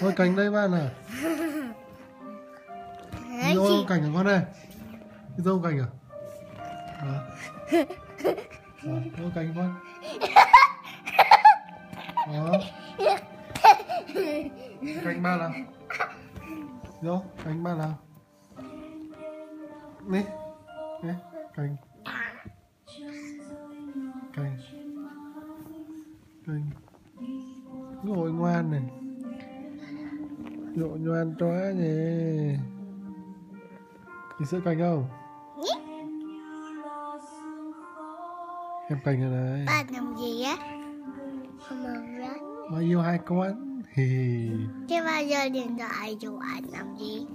Thôi cành đây bạn à? Ô cành của con đây. Đi dâu cành à? À, à ô cành con. Đó Cành ba nào. Vô, cành ba nào. Đi Đi, cành Cành Cành Ngồi ngoan này. Nhộn ngoan chóa nhỉ. Thì sữa cành không? Em cành rồi đấy Ba làm gì á? Không. Bao yêu hai con 嘿嘿。今晚就连爱就爱上你。